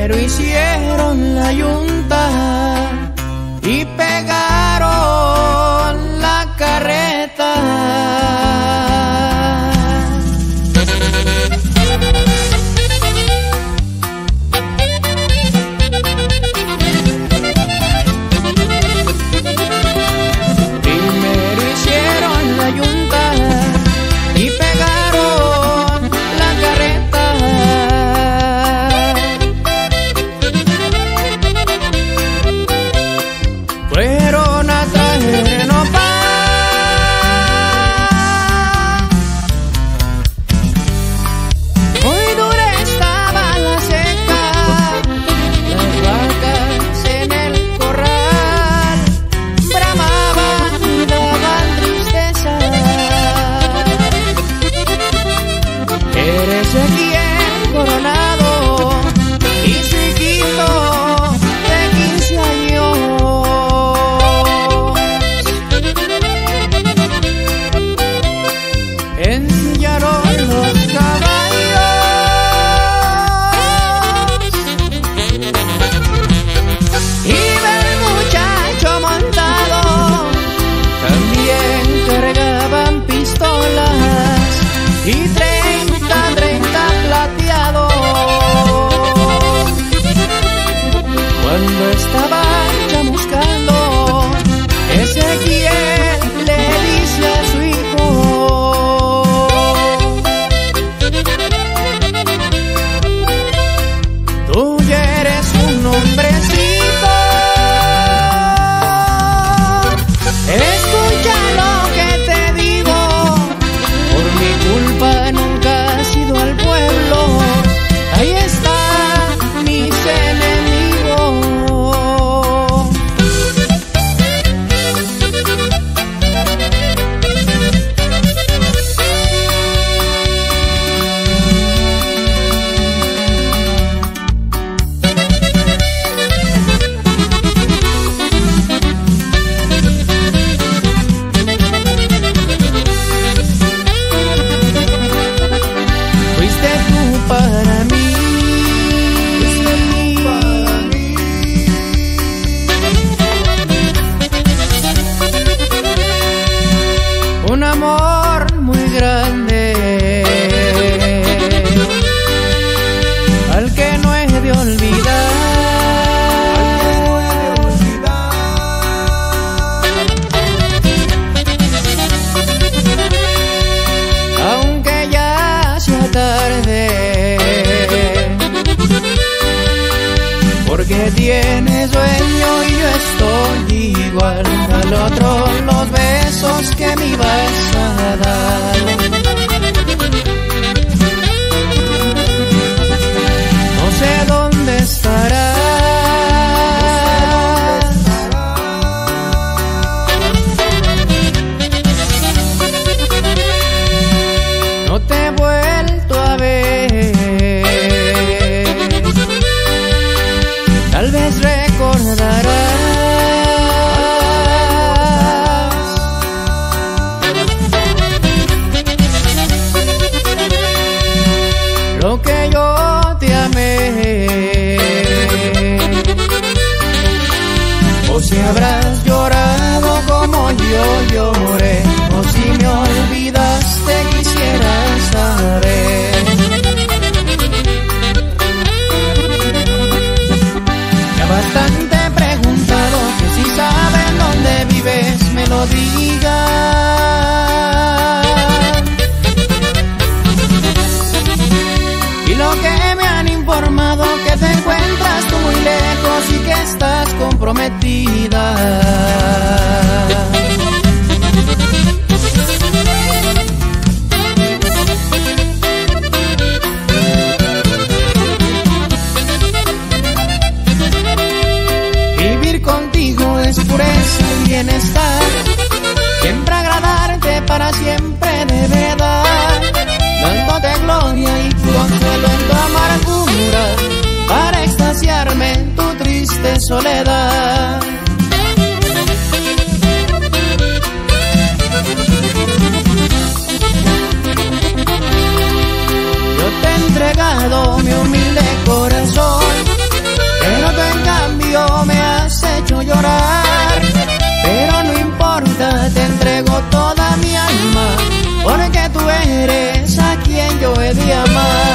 Primero hicieron la yunta para mí. Un amor muy grande Porque tienes dueño y yo estoy igual al otro los besos que me ibas a dar. Si habrás llorado como yo lloré, o si me olvidaste quisiera saber. Ya bastante preguntado que si saben dónde vives me lo digas. Estás comprometida. Vivir contigo es pureza y bienestar. Siempre agradarte para siempre soledad. Yo te he entregado mi humilde corazón, pero tú en cambio me has hecho llorar. Pero no importa, te entrego toda mi alma, porque tú eres a quien yo he de amar.